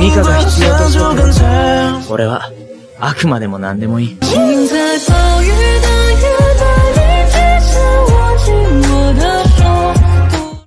ミカが必要として俺は、あくまでも何でもいい。